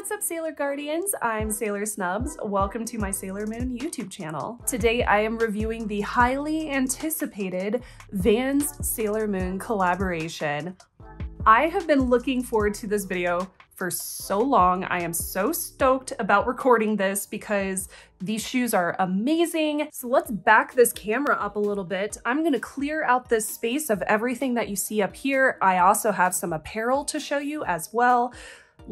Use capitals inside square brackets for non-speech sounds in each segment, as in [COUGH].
what's up Sailor Guardians? I'm Sailor Snubs. Welcome to my Sailor Moon YouTube channel. Today I am reviewing the highly anticipated Vans Sailor Moon collaboration. I have been looking forward to this video for so long. I am so stoked about recording this because these shoes are amazing. So let's back this camera up a little bit. I'm gonna clear out this space of everything that you see up here. I also have some apparel to show you as well.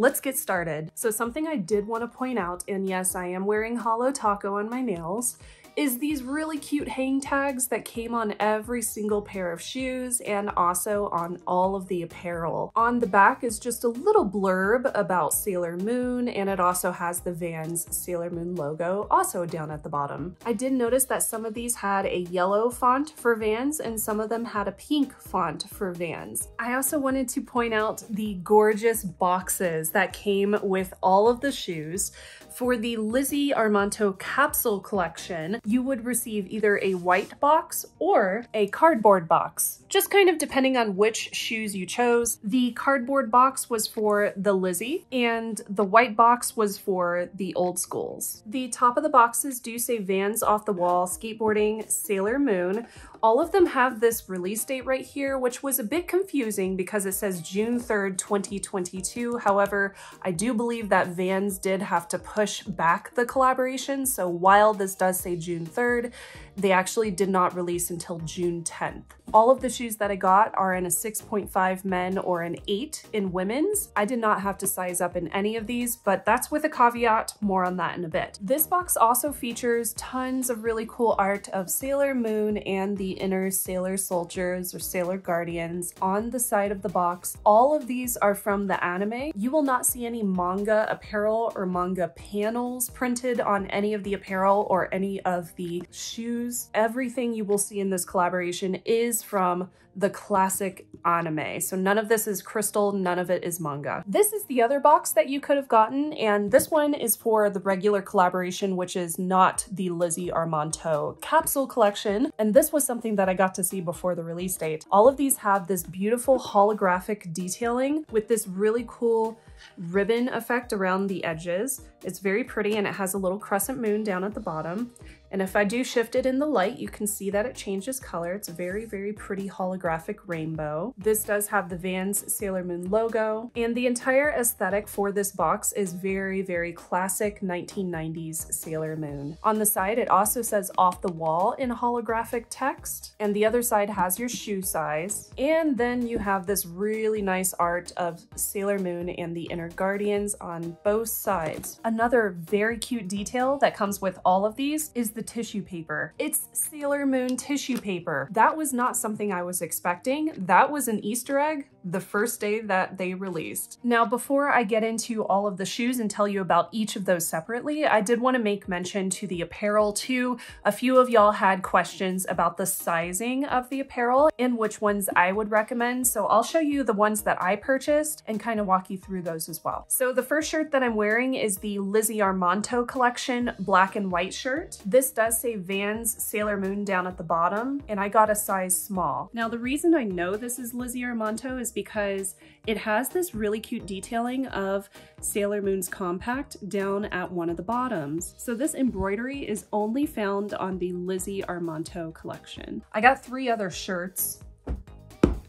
Let's get started. So something I did want to point out, and yes, I am wearing Holo Taco on my nails, is these really cute hang tags that came on every single pair of shoes and also on all of the apparel. On the back is just a little blurb about Sailor Moon and it also has the Vans Sailor Moon logo also down at the bottom. I did notice that some of these had a yellow font for Vans and some of them had a pink font for Vans. I also wanted to point out the gorgeous boxes that came with all of the shoes. For the Lizzie Armanto capsule collection, you would receive either a white box or a cardboard box, just kind of depending on which shoes you chose. The cardboard box was for the Lizzie and the white box was for the old schools. The top of the boxes do say Vans Off the Wall, Skateboarding, Sailor Moon, all of them have this release date right here, which was a bit confusing because it says June 3rd, 2022. However, I do believe that Vans did have to push back the collaboration. So while this does say June 3rd, they actually did not release until June 10th. All of the shoes that I got are in a 6.5 men or an 8 in women's. I did not have to size up in any of these, but that's with a caveat, more on that in a bit. This box also features tons of really cool art of Sailor Moon and the inner Sailor Soldiers or Sailor Guardians on the side of the box. All of these are from the anime. You will not see any manga apparel or manga panels printed on any of the apparel or any of the shoes. Everything you will see in this collaboration is from the classic anime. So none of this is crystal, none of it is manga. This is the other box that you could have gotten, and this one is for the regular collaboration, which is not the Lizzie Armanto capsule collection. And this was something that I got to see before the release date. All of these have this beautiful holographic detailing with this really cool ribbon effect around the edges. It's very pretty and it has a little crescent moon down at the bottom. And if I do shift it in the light, you can see that it changes color. It's a very, very pretty holographic rainbow. This does have the Vans Sailor Moon logo, and the entire aesthetic for this box is very, very classic 1990s Sailor Moon. On the side, it also says off the wall in holographic text, and the other side has your shoe size. And then you have this really nice art of Sailor Moon and the Inner Guardians on both sides. Another very cute detail that comes with all of these is the tissue paper. It's Sailor Moon tissue paper. That was not something I was expecting. That was an Easter egg the first day that they released. Now, before I get into all of the shoes and tell you about each of those separately, I did want to make mention to the apparel too. A few of y'all had questions about the sizing of the apparel and which ones I would recommend. So I'll show you the ones that I purchased and kind of walk you through those as well. So the first shirt that I'm wearing is the Lizzie Armanto collection black and white shirt. This this does say Vans Sailor Moon down at the bottom, and I got a size small. Now, the reason I know this is Lizzie Armanto is because it has this really cute detailing of Sailor Moon's compact down at one of the bottoms. So this embroidery is only found on the Lizzie Armanto collection. I got three other shirts.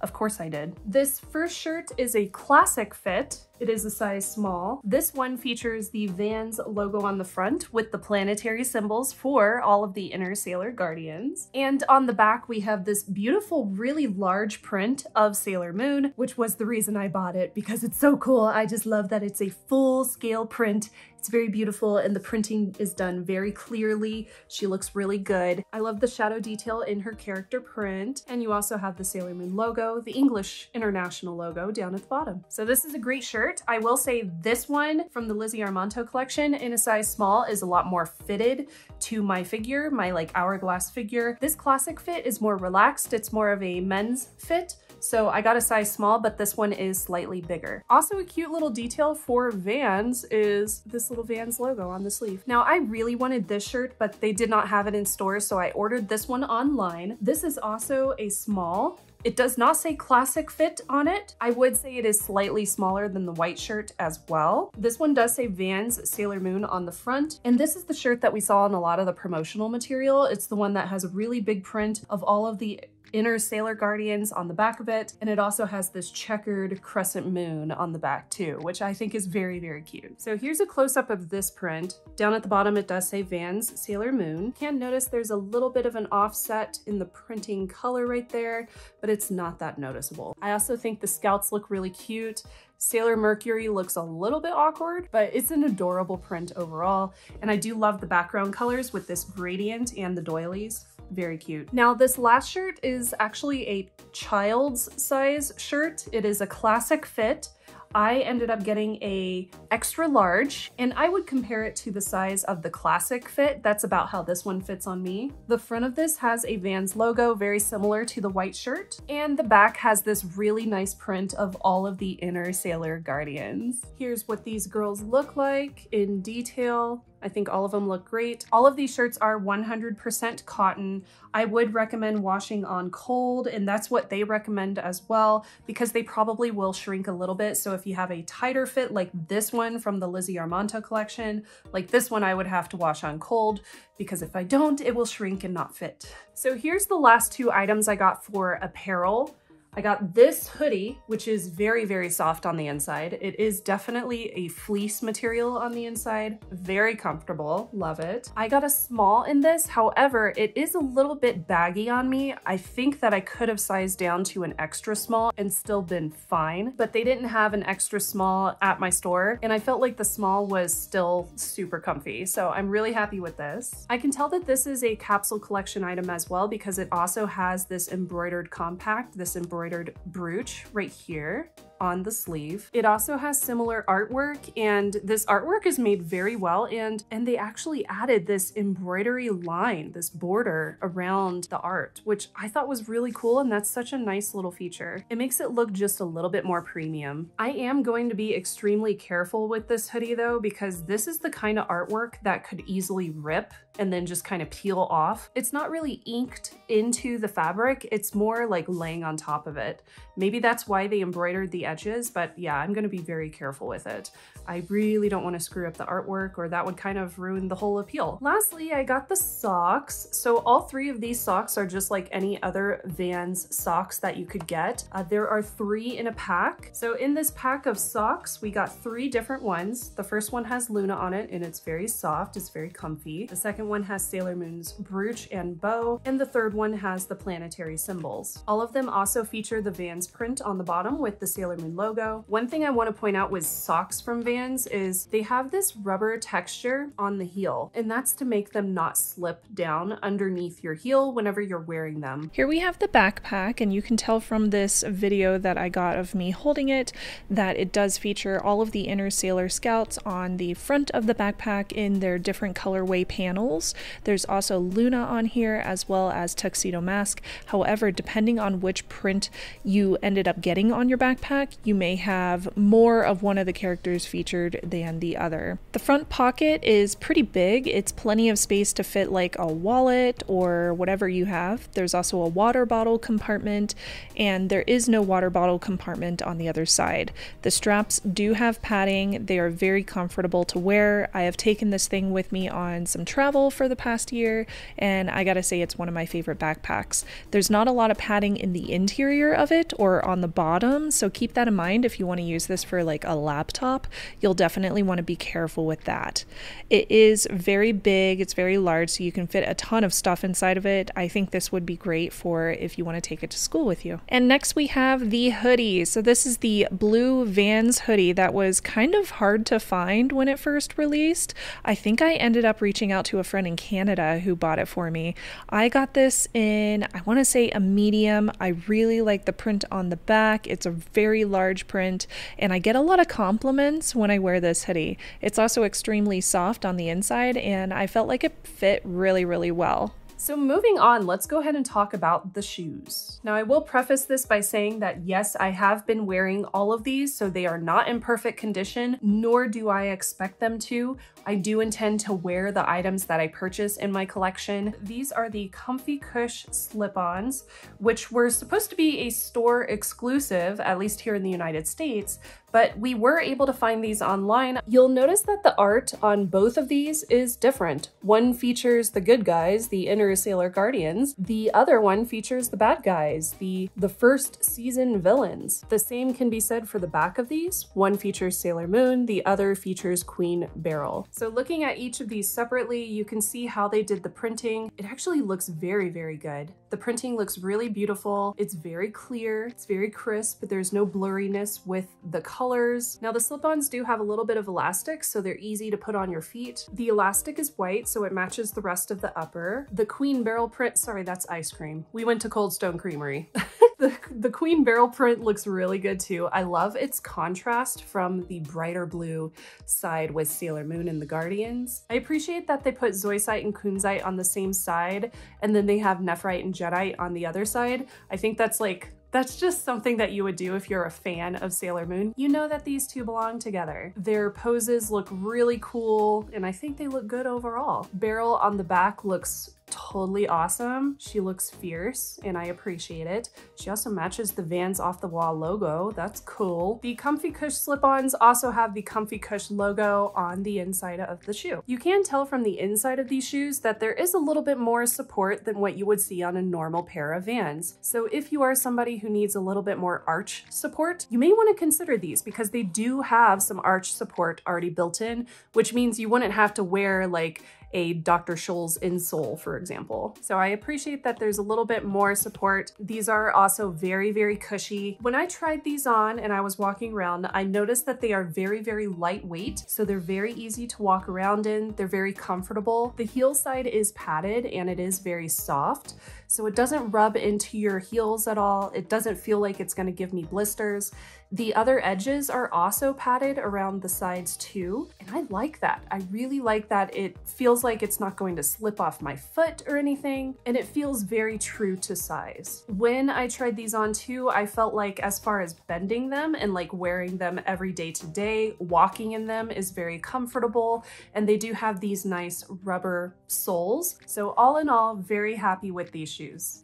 Of course I did. This first shirt is a classic fit it is a size small. This one features the Vans logo on the front with the planetary symbols for all of the inner Sailor Guardians. And on the back, we have this beautiful, really large print of Sailor Moon, which was the reason I bought it because it's so cool. I just love that it's a full scale print. It's very beautiful and the printing is done very clearly. She looks really good. I love the shadow detail in her character print. And you also have the Sailor Moon logo, the English international logo down at the bottom. So this is a great shirt. I will say this one from the Lizzie Armanto collection in a size small is a lot more fitted to my figure, my like hourglass figure. This classic fit is more relaxed. It's more of a men's fit. So I got a size small, but this one is slightly bigger. Also a cute little detail for Vans is this little Vans logo on the sleeve. Now I really wanted this shirt, but they did not have it in store. so I ordered this one online. This is also a small, It does not say classic fit on it. I would say it is slightly smaller than the white shirt as well. This one does say Vans Sailor Moon on the front. And this is the shirt that we saw in a lot of the promotional material. It's the one that has a really big print of all of the inner Sailor Guardians on the back of it. And it also has this checkered crescent moon on the back too, which I think is very, very cute. So here's a close-up of this print. Down at the bottom, it does say Vans Sailor Moon. Can notice there's a little bit of an offset in the printing color right there, but it's not that noticeable. I also think the scouts look really cute. Sailor Mercury looks a little bit awkward, but it's an adorable print overall. And I do love the background colors with this gradient and the doilies very cute. Now this last shirt is actually a child's size shirt. It is a classic fit. I ended up getting a extra large and I would compare it to the size of the classic fit. That's about how this one fits on me. The front of this has a Vans logo very similar to the white shirt and the back has this really nice print of all of the inner Sailor Guardians. Here's what these girls look like in detail. I think all of them look great. All of these shirts are 100% cotton. I would recommend washing on cold and that's what they recommend as well because they probably will shrink a little bit. So if you have a tighter fit like this one from the Lizzie Armanto collection, like this one I would have to wash on cold because if I don't, it will shrink and not fit. So here's the last two items I got for apparel. I got this hoodie, which is very, very soft on the inside. It is definitely a fleece material on the inside. Very comfortable, love it. I got a small in this, however, it is a little bit baggy on me. I think that I could have sized down to an extra small and still been fine, but they didn't have an extra small at my store, and I felt like the small was still super comfy, so I'm really happy with this. I can tell that this is a capsule collection item as well because it also has this embroidered compact, this embroidered embroidered brooch right here on the sleeve. It also has similar artwork and this artwork is made very well and, and they actually added this embroidery line, this border around the art, which I thought was really cool and that's such a nice little feature. It makes it look just a little bit more premium. I am going to be extremely careful with this hoodie though because this is the kind of artwork that could easily rip and then just kind of peel off. It's not really inked into the fabric, it's more like laying on top of it. Maybe that's why they embroidered the edges, but yeah, I'm gonna be very careful with it. I really don't wanna screw up the artwork or that would kind of ruin the whole appeal. Lastly, I got the socks. So all three of these socks are just like any other Vans socks that you could get. Uh, there are three in a pack. So in this pack of socks, we got three different ones. The first one has Luna on it and it's very soft, it's very comfy. The second one has Sailor Moon's brooch and bow, and the third one has the planetary symbols. All of them also feature the Vans print on the bottom with the Sailor Moon logo. One thing I want to point out with socks from Vans is they have this rubber texture on the heel, and that's to make them not slip down underneath your heel whenever you're wearing them. Here we have the backpack, and you can tell from this video that I got of me holding it that it does feature all of the inner Sailor Scouts on the front of the backpack in their different colorway panels. There's also Luna on here as well as Tuxedo Mask. However, depending on which print you ended up getting on your backpack, you may have more of one of the characters featured than the other. The front pocket is pretty big. It's plenty of space to fit like a wallet or whatever you have. There's also a water bottle compartment and there is no water bottle compartment on the other side. The straps do have padding. They are very comfortable to wear. I have taken this thing with me on some travel for the past year and I gotta say it's one of my favorite backpacks. There's not a lot of padding in the interior of it or on the bottom. So keep that in mind if you want to use this for like a laptop, you'll definitely want to be careful with that. It is very big, it's very large, so you can fit a ton of stuff inside of it. I think this would be great for if you want to take it to school with you. And next we have the hoodie. So this is the blue Vans hoodie that was kind of hard to find when it first released. I think I ended up reaching out to a friend in Canada who bought it for me. I got this in, I want to say a medium. I really like the print on the back. It's a very large print, and I get a lot of compliments when I wear this hoodie. It's also extremely soft on the inside, and I felt like it fit really, really well. So moving on, let's go ahead and talk about the shoes. Now I will preface this by saying that yes, I have been wearing all of these, so they are not in perfect condition, nor do I expect them to. I do intend to wear the items that I purchase in my collection. These are the Comfy Cush slip-ons, which were supposed to be a store exclusive, at least here in the United States, but we were able to find these online. You'll notice that the art on both of these is different. One features the good guys, the Inner Sailor Guardians. The other one features the bad guys, the, the first season villains. The same can be said for the back of these. One features Sailor Moon, the other features Queen Beryl. So looking at each of these separately, you can see how they did the printing. It actually looks very, very good. The printing looks really beautiful. It's very clear, it's very crisp, there's no blurriness with the colors. Now the slip-ons do have a little bit of elastic, so they're easy to put on your feet. The elastic is white, so it matches the rest of the upper. The Queen Beryl print, sorry, that's ice cream. We went to Cold Stone Creamery. [LAUGHS] the, the Queen Beryl print looks really good too. I love its contrast from the brighter blue side with Sailor Moon and the Guardians. I appreciate that they put Zoisite and Kunzite on the same side, and then they have Nephrite and Jadeite on the other side. I think that's like that's just something that you would do if you're a fan of Sailor Moon. You know that these two belong together. Their poses look really cool, and I think they look good overall. Beryl on the back looks totally awesome. She looks fierce and I appreciate it. She also matches the Vans off the wall logo. That's cool. The Comfy Cush slip-ons also have the Comfy Cush logo on the inside of the shoe. You can tell from the inside of these shoes that there is a little bit more support than what you would see on a normal pair of Vans. So if you are somebody who needs a little bit more arch support, you may want to consider these because they do have some arch support already built in, which means you wouldn't have to wear like a Dr. Scholl's insole, for example. So I appreciate that there's a little bit more support. These are also very, very cushy. When I tried these on and I was walking around, I noticed that they are very, very lightweight. So they're very easy to walk around in. They're very comfortable. The heel side is padded and it is very soft. So it doesn't rub into your heels at all. It doesn't feel like it's gonna give me blisters. The other edges are also padded around the sides too, and I like that. I really like that it feels like it's not going to slip off my foot or anything, and it feels very true to size. When I tried these on too, I felt like as far as bending them and like wearing them every day to day, walking in them is very comfortable, and they do have these nice rubber soles. So all in all, very happy with these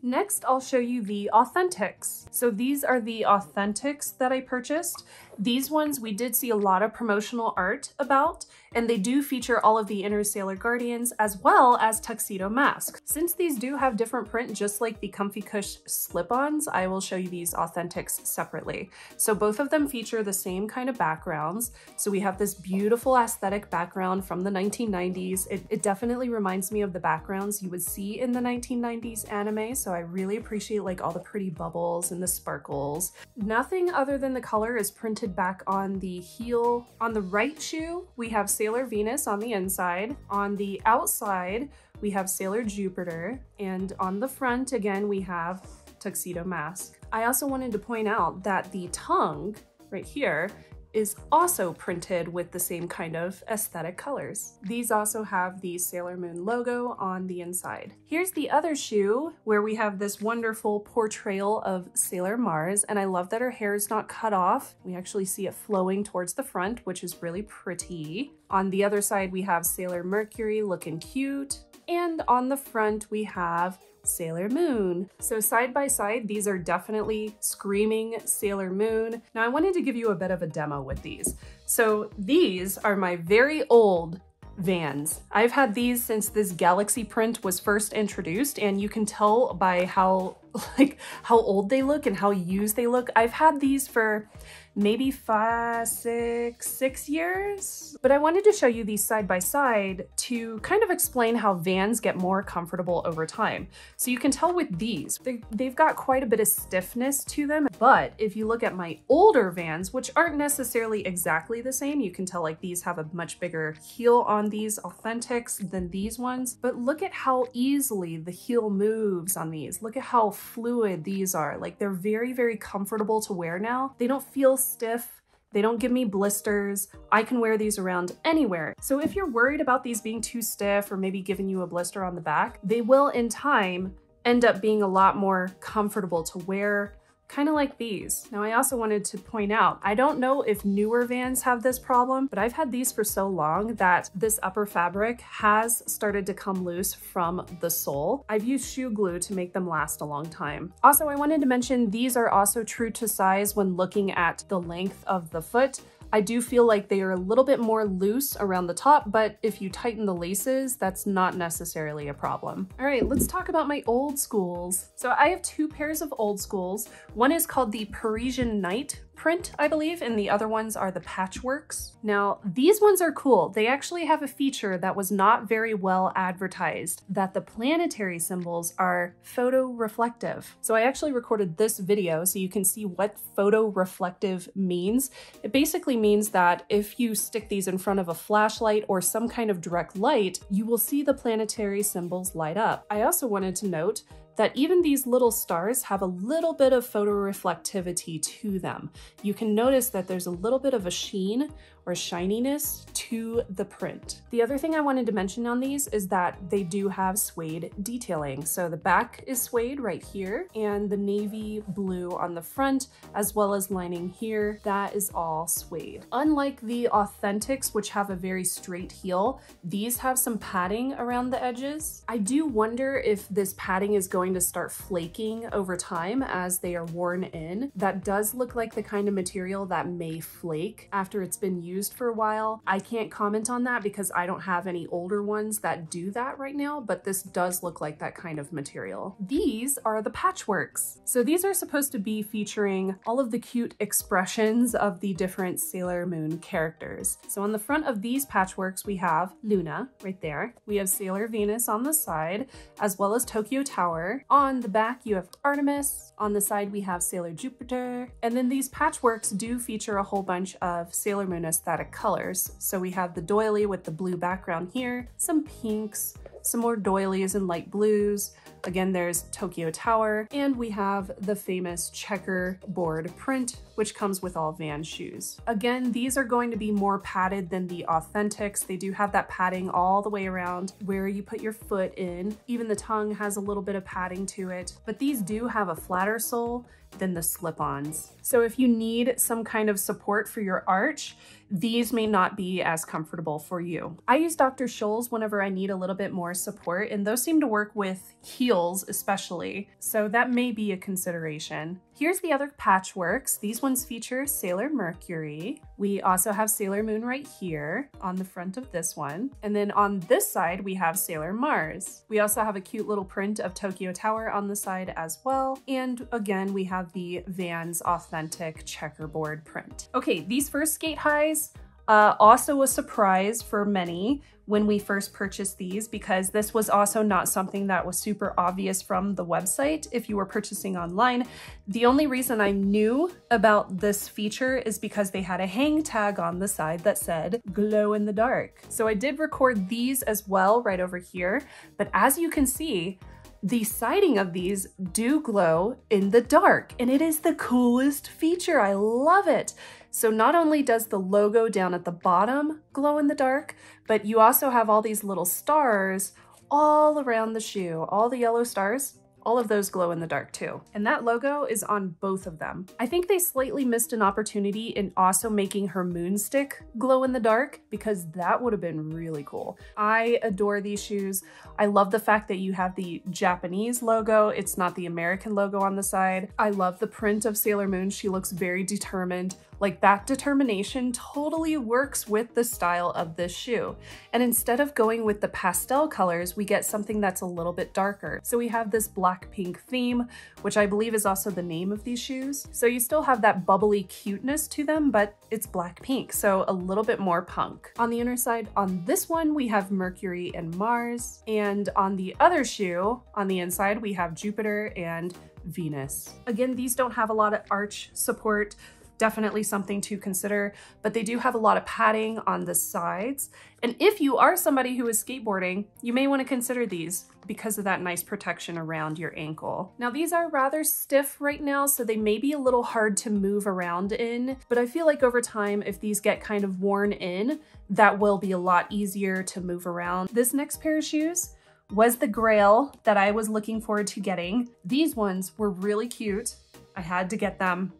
Next, I'll show you the Authentics. So these are the Authentics that I purchased. These ones we did see a lot of promotional art about, and they do feature all of the Inner Sailor Guardians as well as Tuxedo Mask. Since these do have different print, just like the Comfy Cush slip-ons, I will show you these Authentics separately. So both of them feature the same kind of backgrounds. So we have this beautiful aesthetic background from the 1990s. It, it definitely reminds me of the backgrounds you would see in the 1990s anime, so I really appreciate like all the pretty bubbles and the sparkles. Nothing other than the color is printed back on the heel. On the right shoe, we have Sailor Venus on the inside. On the outside, we have Sailor Jupiter. And on the front, again, we have Tuxedo Mask. I also wanted to point out that the tongue right here is also printed with the same kind of aesthetic colors. These also have the Sailor Moon logo on the inside. Here's the other shoe where we have this wonderful portrayal of Sailor Mars and I love that her hair is not cut off. We actually see it flowing towards the front, which is really pretty. On the other side, we have Sailor Mercury looking cute. And on the front, we have Sailor Moon. So side by side, these are definitely screaming Sailor Moon. Now I wanted to give you a bit of a demo with these. So these are my very old Vans. I've had these since this galaxy print was first introduced and you can tell by how [LAUGHS] like how old they look and how used they look. I've had these for maybe five, six, six years. But I wanted to show you these side by side to kind of explain how Vans get more comfortable over time. So you can tell with these, they, they've got quite a bit of stiffness to them. But if you look at my older Vans, which aren't necessarily exactly the same, you can tell like these have a much bigger heel on these Authentics than these ones. But look at how easily the heel moves on these. Look at how fluid these are. Like they're very, very comfortable to wear now. They don't feel stiff. They don't give me blisters. I can wear these around anywhere. So if you're worried about these being too stiff or maybe giving you a blister on the back, they will in time end up being a lot more comfortable to wear kind of like these. Now I also wanted to point out, I don't know if newer Vans have this problem, but I've had these for so long that this upper fabric has started to come loose from the sole. I've used shoe glue to make them last a long time. Also, I wanted to mention these are also true to size when looking at the length of the foot. I do feel like they are a little bit more loose around the top, but if you tighten the laces, that's not necessarily a problem. All right, let's talk about my old schools. So I have two pairs of old schools. One is called the Parisian Night, print, I believe, and the other ones are the patchworks. Now, these ones are cool. They actually have a feature that was not very well advertised, that the planetary symbols are photoreflective. So I actually recorded this video so you can see what photoreflective means. It basically means that if you stick these in front of a flashlight or some kind of direct light, you will see the planetary symbols light up. I also wanted to note that even these little stars have a little bit of photoreflectivity to them. You can notice that there's a little bit of a sheen or shininess to the print. The other thing I wanted to mention on these is that they do have suede detailing. So the back is suede right here and the navy blue on the front as well as lining here, that is all suede. Unlike the Authentics, which have a very straight heel, these have some padding around the edges. I do wonder if this padding is going to start flaking over time as they are worn in. That does look like the kind of material that may flake after it's been used used for a while. I can't comment on that because I don't have any older ones that do that right now, but this does look like that kind of material. These are the patchworks. So these are supposed to be featuring all of the cute expressions of the different Sailor Moon characters. So on the front of these patchworks, we have Luna right there. We have Sailor Venus on the side, as well as Tokyo Tower. On the back, you have Artemis. On the side, we have Sailor Jupiter. And then these patchworks do feature a whole bunch of Sailor Moon colors. So we have the doily with the blue background here, some pinks, some more doilies and light blues. Again, there's Tokyo Tower, and we have the famous checkerboard print, which comes with all Van shoes. Again, these are going to be more padded than the Authentics. They do have that padding all the way around where you put your foot in. Even the tongue has a little bit of padding to it, but these do have a flatter sole than the slip-ons. So if you need some kind of support for your arch, these may not be as comfortable for you. I use Dr. Scholl's whenever I need a little bit more support, and those seem to work with heels especially, so that may be a consideration. Here's the other patchworks. These ones feature Sailor Mercury. We also have Sailor Moon right here on the front of this one. And then on this side, we have Sailor Mars. We also have a cute little print of Tokyo Tower on the side as well. And again, we have the Vans authentic checkerboard print. Okay, these first skate highs, uh, also a surprise for many when we first purchased these because this was also not something that was super obvious from the website if you were purchasing online. The only reason I knew about this feature is because they had a hang tag on the side that said glow in the dark. So I did record these as well right over here, but as you can see, the siding of these do glow in the dark and it is the coolest feature. I love it. So not only does the logo down at the bottom glow in the dark, but you also have all these little stars all around the shoe, all the yellow stars all of those glow in the dark too. And that logo is on both of them. I think they slightly missed an opportunity in also making her moonstick glow in the dark because that would have been really cool. I adore these shoes. I love the fact that you have the Japanese logo. It's not the American logo on the side. I love the print of Sailor Moon. She looks very determined. Like that determination totally works with the style of this shoe. And instead of going with the pastel colors, we get something that's a little bit darker. So we have this black pink theme, which I believe is also the name of these shoes. So you still have that bubbly cuteness to them, but it's black pink, so a little bit more punk. On the inner side, on this one, we have Mercury and Mars. And on the other shoe, on the inside, we have Jupiter and Venus. Again, these don't have a lot of arch support, definitely something to consider, but they do have a lot of padding on the sides. And if you are somebody who is skateboarding, you may want to consider these because of that nice protection around your ankle. Now these are rather stiff right now, so they may be a little hard to move around in, but I feel like over time, if these get kind of worn in, that will be a lot easier to move around. This next pair of shoes was the grail that I was looking forward to getting. These ones were really cute. I had to get them.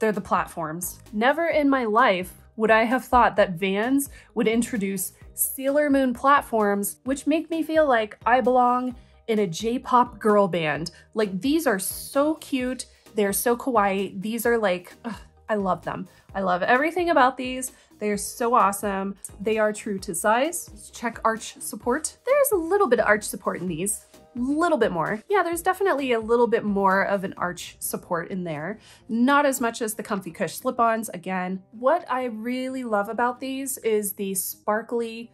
They're the platforms. Never in my life would I have thought that Vans would introduce Sailor Moon platforms, which make me feel like I belong in a J-pop girl band. Like these are so cute. They're so kawaii. These are like, ugh, I love them. I love everything about these. They are so awesome. They are true to size. Let's check arch support. There's a little bit of arch support in these little bit more. Yeah, there's definitely a little bit more of an arch support in there. Not as much as the Comfy Cush slip-ons, again. What I really love about these is the sparkly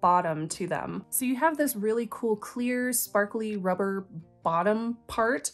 bottom to them. So you have this really cool clear sparkly rubber bottom part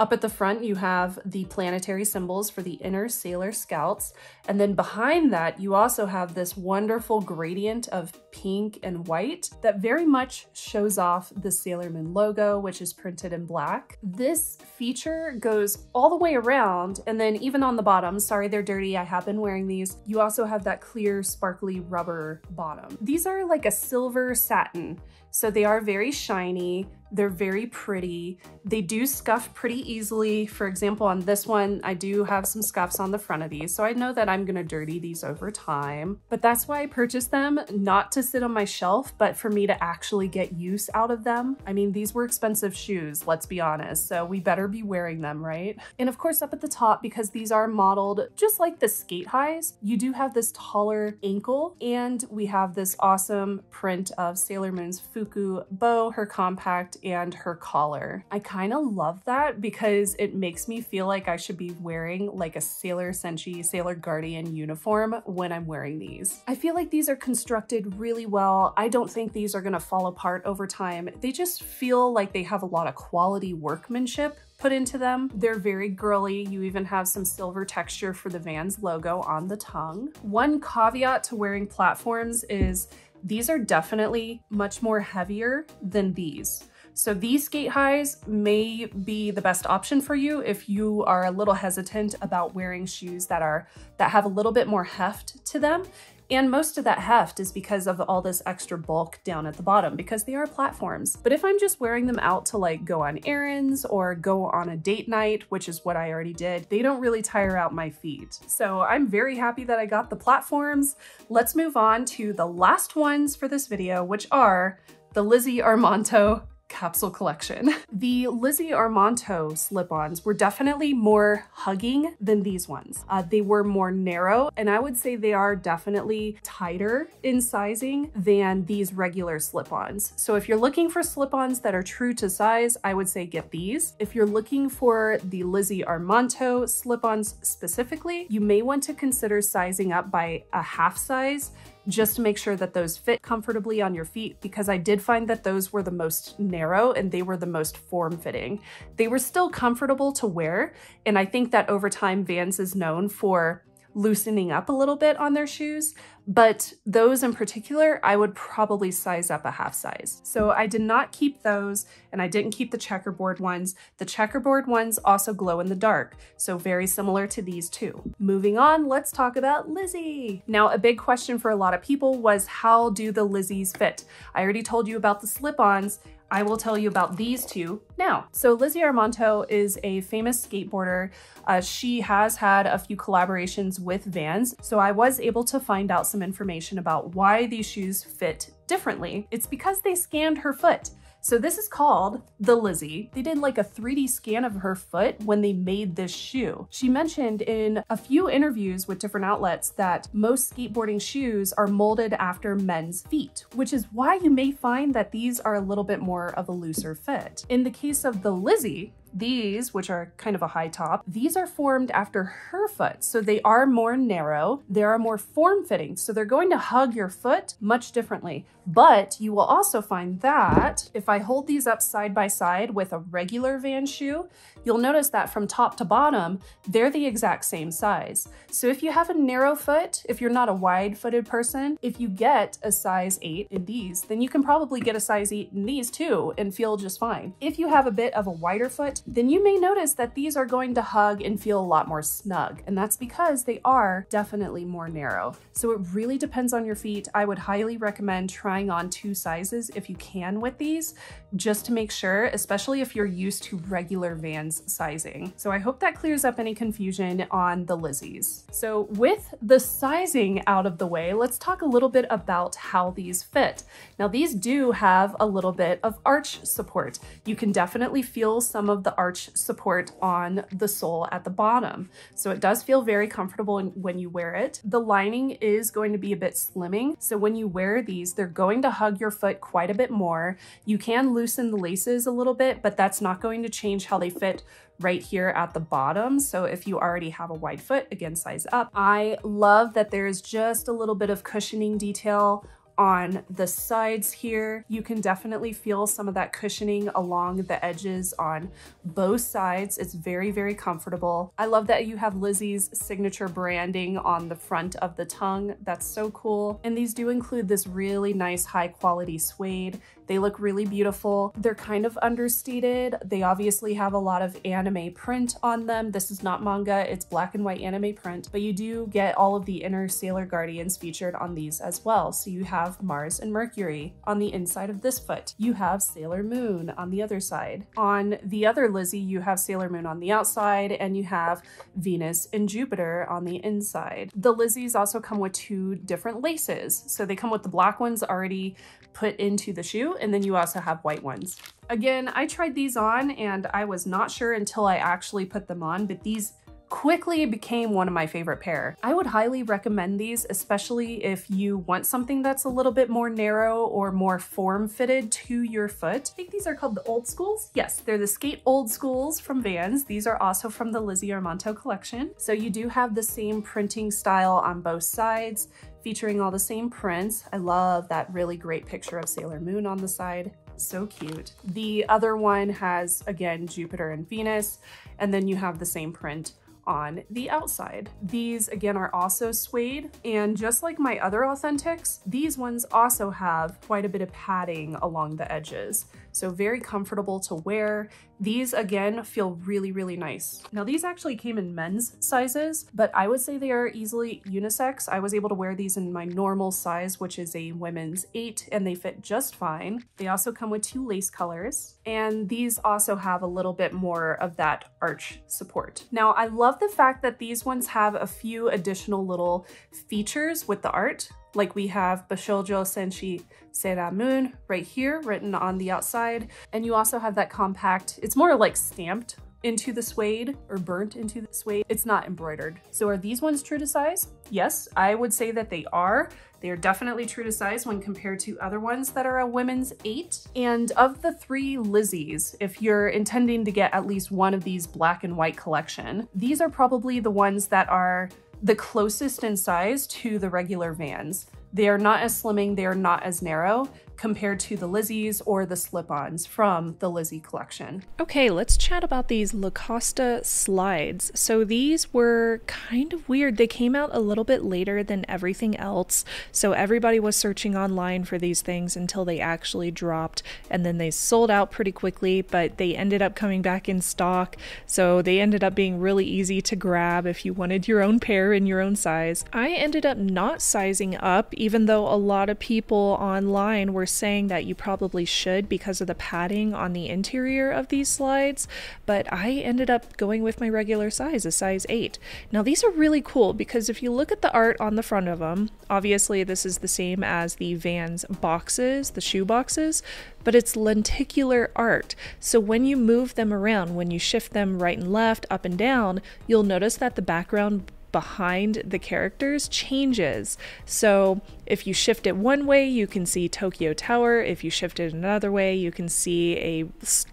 up at the front, you have the planetary symbols for the inner Sailor Scouts. And then behind that, you also have this wonderful gradient of pink and white that very much shows off the Sailor Moon logo, which is printed in black. This feature goes all the way around. And then even on the bottom, sorry, they're dirty. I have been wearing these. You also have that clear, sparkly rubber bottom. These are like a silver satin. So they are very shiny. They're very pretty. They do scuff pretty easily. For example, on this one, I do have some scuffs on the front of these, so I know that I'm gonna dirty these over time. But that's why I purchased them, not to sit on my shelf, but for me to actually get use out of them. I mean, these were expensive shoes, let's be honest, so we better be wearing them, right? And of course, up at the top, because these are modeled just like the skate highs, you do have this taller ankle, and we have this awesome print of Sailor Moon's Fuku bow, her compact, and her collar. I kind of love that because it makes me feel like I should be wearing like a Sailor Senshi, Sailor Guardian uniform when I'm wearing these. I feel like these are constructed really well. I don't think these are gonna fall apart over time. They just feel like they have a lot of quality workmanship put into them. They're very girly. You even have some silver texture for the Vans logo on the tongue. One caveat to wearing platforms is these are definitely much more heavier than these. So these skate highs may be the best option for you if you are a little hesitant about wearing shoes that are that have a little bit more heft to them. And most of that heft is because of all this extra bulk down at the bottom because they are platforms. But if I'm just wearing them out to like go on errands or go on a date night, which is what I already did, they don't really tire out my feet. So I'm very happy that I got the platforms. Let's move on to the last ones for this video, which are the Lizzie Armanto capsule collection. [LAUGHS] The Lizzie Armanto slip-ons were definitely more hugging than these ones. Uh, they were more narrow, and I would say they are definitely tighter in sizing than these regular slip-ons. So if you're looking for slip-ons that are true to size, I would say get these. If you're looking for the Lizzie Armanto slip-ons specifically, you may want to consider sizing up by a half size just to make sure that those fit comfortably on your feet because I did find that those were the most narrow and they were the most form-fitting. They were still comfortable to wear, and I think that over time Vans is known for loosening up a little bit on their shoes, but those in particular, I would probably size up a half size. So I did not keep those and I didn't keep the checkerboard ones. The checkerboard ones also glow in the dark, so very similar to these two. Moving on, let's talk about Lizzie. Now, a big question for a lot of people was how do the Lizzies fit? I already told you about the slip-ons. I will tell you about these two now. So Lizzie Armanto is a famous skateboarder. Uh, she has had a few collaborations with Vans, so I was able to find out some information about why these shoes fit differently. It's because they scanned her foot. So this is called the Lizzie. They did like a 3D scan of her foot when they made this shoe. She mentioned in a few interviews with different outlets that most skateboarding shoes are molded after men's feet, which is why you may find that these are a little bit more of a looser fit. In the case of the Lizzie, These, which are kind of a high top, these are formed after her foot. So they are more narrow, they are more form fitting. So they're going to hug your foot much differently. But you will also find that if I hold these up side by side with a regular Van shoe, you'll notice that from top to bottom, they're the exact same size. So if you have a narrow foot, if you're not a wide footed person, if you get a size eight in these, then you can probably get a size eight in these too and feel just fine. If you have a bit of a wider foot, then you may notice that these are going to hug and feel a lot more snug. And that's because they are definitely more narrow. So it really depends on your feet. I would highly recommend trying on two sizes if you can with these, just to make sure, especially if you're used to regular Vans sizing. So I hope that clears up any confusion on the Lizzies. So with the sizing out of the way, let's talk a little bit about how these fit. Now these do have a little bit of arch support. You can definitely feel some of the arch support on the sole at the bottom. So it does feel very comfortable when you wear it. The lining is going to be a bit slimming. So when you wear these, they're going to hug your foot quite a bit more. You can loosen the laces a little bit, but that's not going to change how they fit right here at the bottom. So if you already have a wide foot, again, size up. I love that there's just a little bit of cushioning detail on the sides here. You can definitely feel some of that cushioning along the edges on both sides. It's very, very comfortable. I love that you have Lizzie's signature branding on the front of the tongue. That's so cool. And these do include this really nice high quality suede. They look really beautiful. They're kind of understated. They obviously have a lot of anime print on them. This is not manga, it's black and white anime print, but you do get all of the inner Sailor Guardians featured on these as well. So you have Mars and Mercury on the inside of this foot. You have Sailor Moon on the other side. On the other Lizzie, you have Sailor Moon on the outside and you have Venus and Jupiter on the inside. The Lizzies also come with two different laces. So they come with the black ones already put into the shoe and then you also have white ones. Again, I tried these on and I was not sure until I actually put them on, but these quickly became one of my favorite pair. I would highly recommend these, especially if you want something that's a little bit more narrow or more form fitted to your foot. I think these are called the Old Schools. Yes, they're the Skate Old Schools from Vans. These are also from the Lizzie Armanto collection. So you do have the same printing style on both sides featuring all the same prints. I love that really great picture of Sailor Moon on the side. So cute. The other one has, again, Jupiter and Venus, and then you have the same print on the outside. These again are also suede and just like my other authentics, these ones also have quite a bit of padding along the edges so very comfortable to wear. These again feel really, really nice. Now these actually came in men's sizes, but I would say they are easily unisex. I was able to wear these in my normal size, which is a women's eight, and they fit just fine. They also come with two lace colors, and these also have a little bit more of that arch support. Now I love the fact that these ones have a few additional little features with the art. Like we have Bishoujo Senshi Sera Moon right here written on the outside. And you also have that compact, it's more like stamped into the suede or burnt into the suede. It's not embroidered. So are these ones true to size? Yes, I would say that they are. They are definitely true to size when compared to other ones that are a women's eight. And of the three Lizzies, if you're intending to get at least one of these black and white collection, these are probably the ones that are the closest in size to the regular Vans. They are not as slimming, they are not as narrow, compared to the Lizzies or the slip-ons from the Lizzie collection. Okay, let's chat about these La Costa slides. So these were kind of weird. They came out a little bit later than everything else, so everybody was searching online for these things until they actually dropped, and then they sold out pretty quickly, but they ended up coming back in stock, so they ended up being really easy to grab if you wanted your own pair in your own size. I ended up not sizing up, even though a lot of people online were saying that you probably should because of the padding on the interior of these slides, but I ended up going with my regular size, a size 8. Now these are really cool because if you look at the art on the front of them, obviously this is the same as the Vans boxes, the shoe boxes, but it's lenticular art. So when you move them around, when you shift them right and left, up and down, you'll notice that the background behind the characters changes. So if you shift it one way, you can see Tokyo Tower. If you shift it another way, you can see a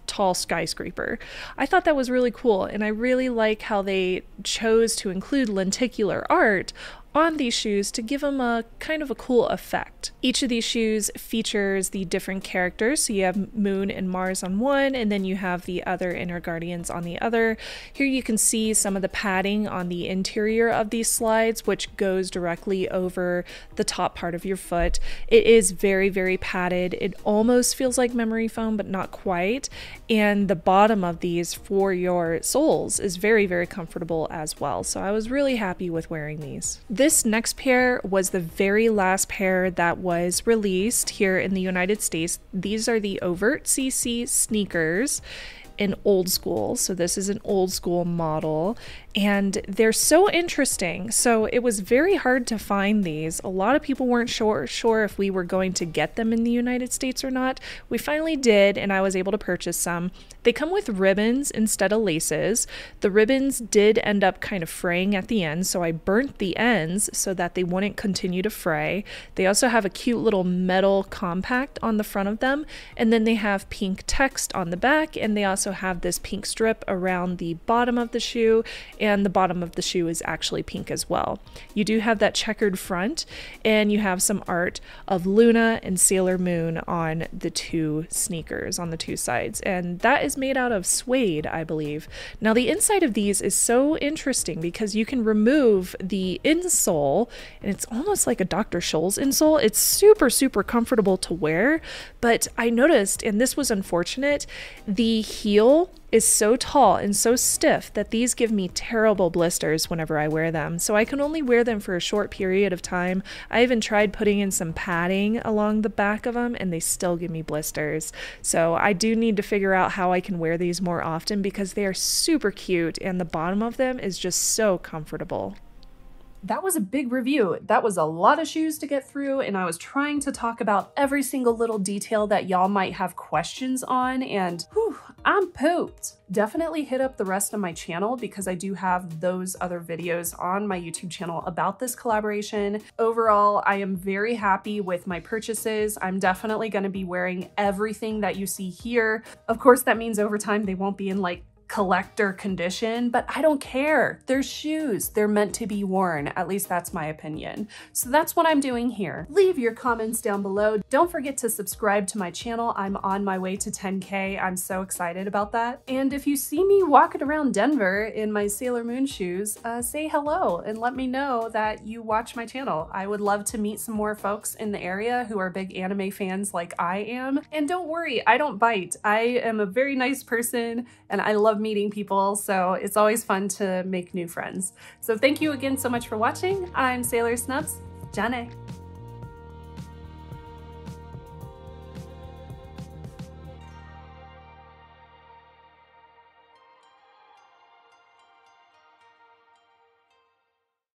tall skyscraper. I thought that was really cool, and I really like how they chose to include lenticular art on these shoes to give them a kind of a cool effect. Each of these shoes features the different characters. So you have Moon and Mars on one, and then you have the other Inner Guardians on the other. Here you can see some of the padding on the interior of these slides, which goes directly over the top part of your foot. It is very, very padded. It almost feels like memory foam, but not quite. And the bottom of these for your soles is very, very comfortable as well. So I was really happy with wearing these. This next pair was the very last pair that was released here in the United States. These are the Overt CC sneakers in old school. So this is an old school model and they're so interesting. So it was very hard to find these. A lot of people weren't sure sure if we were going to get them in the United States or not. We finally did and I was able to purchase some. They come with ribbons instead of laces. The ribbons did end up kind of fraying at the end, so I burnt the ends so that they wouldn't continue to fray. They also have a cute little metal compact on the front of them, and then they have pink text on the back, and they also have this pink strip around the bottom of the shoe and the bottom of the shoe is actually pink as well. You do have that checkered front, and you have some art of Luna and Sailor Moon on the two sneakers on the two sides, and that is made out of suede, I believe. Now, the inside of these is so interesting because you can remove the insole, and it's almost like a Dr. Scholl's insole. It's super, super comfortable to wear, but I noticed, and this was unfortunate, the heel is so tall and so stiff that these give me terrible blisters whenever I wear them. So I can only wear them for a short period of time. I even tried putting in some padding along the back of them and they still give me blisters. So I do need to figure out how I can wear these more often because they are super cute and the bottom of them is just so comfortable that was a big review. That was a lot of shoes to get through, and I was trying to talk about every single little detail that y'all might have questions on, and whew, I'm pooped. Definitely hit up the rest of my channel because I do have those other videos on my YouTube channel about this collaboration. Overall, I am very happy with my purchases. I'm definitely going to be wearing everything that you see here. Of course, that means over time they won't be in like collector condition, but I don't care. They're shoes. They're meant to be worn. At least that's my opinion. So that's what I'm doing here. Leave your comments down below. Don't forget to subscribe to my channel. I'm on my way to 10K. I'm so excited about that. And if you see me walking around Denver in my Sailor Moon shoes, uh, say hello and let me know that you watch my channel. I would love to meet some more folks in the area who are big anime fans like I am. And don't worry, I don't bite. I am a very nice person and I love meeting people, so it's always fun to make new friends. So thank you again so much for watching. I'm Sailor Snubs. Jane.